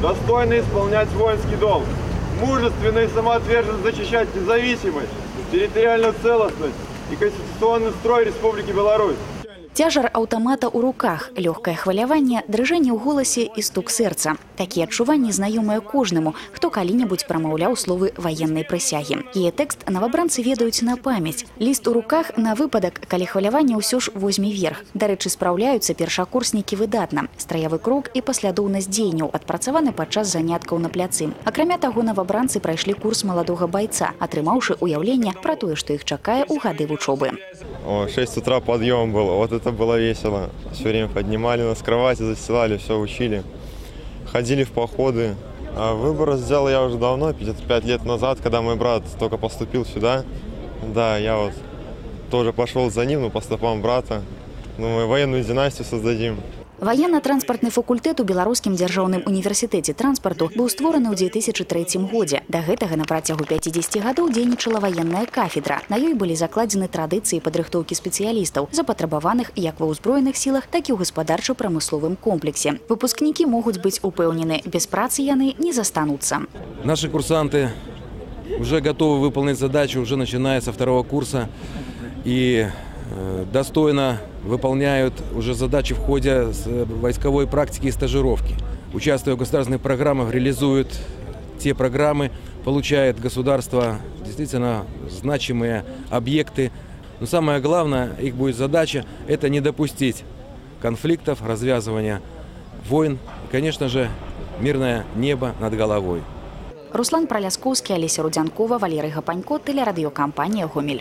достойно исполнять воинский долг, мужественно и самоотверженно защищать независимость, территориальную целостность и конституционный строй Республики Беларусь. Цяжар аўтамата ў руках, лёгкае хваляванне, дрыжэнне ў голасе і стук сэрца. Такія адчуванні знаёмыя кожнаму, хто калі-небудзь прамаўляў словы ваеннай прысягі. Яе тэкст навабранцы ведаюць на памяць. Ліст у руках на выпадак, калі хваляванне ўсё ж возьме верх. Дарэчы, спраўляюцца першакурснікі выдатна. Страявы крок і паслядоўнасць дзеянняў адпрацаваны падчас заняткаў на пляцы. Акрамя таго, навабранцы прайшлі курс маладога байца, атрымаўшы ўяўленне пра тое, што іх чакае ў гады вучобы. О, 6 утра подъем был, вот это было весело. Все время поднимали нас с кровати, застилали, все учили. Ходили в походы. А выбор сделал я уже давно, 5 лет назад, когда мой брат только поступил сюда. Да, я вот тоже пошел за ним, но по стопам брата. Думаю, военную династию создадим. Ваенна-транспартны факультэт у беларускім дзяржаўным універсітэце транспарту быў створаны ў 2003 годзе. Да гэтага на працягу 50 гадоў дзейнічала ваенная кафедра. На ёй былі закладзены традыцыі падрыхтоўкі спецыялістаў, запатрабаваных як ва ўзброеных сілах, так і ў гаспадарча-прамысловым комплексе. Выпускнікі могуць быць упэўнены, без працы яны не застануцца. Наши курсанты уже готовы выполнить задачу, уже начиная со второго курса. И достойно выполняют уже задачи в ходе с- войсковой практики и стажировки. Участвуя в государственных программах, реализуют те программы, получает государство действительно значимые объекты. Но самое главное, их будет задача – это не допустить конфликтов, развязывания войн и, конечно же, мирное небо над головой. Руслан Праляскоўскі, Алеся Рудзянкова, Валерый Гапанько, тэлерадыёкампанія Гомель.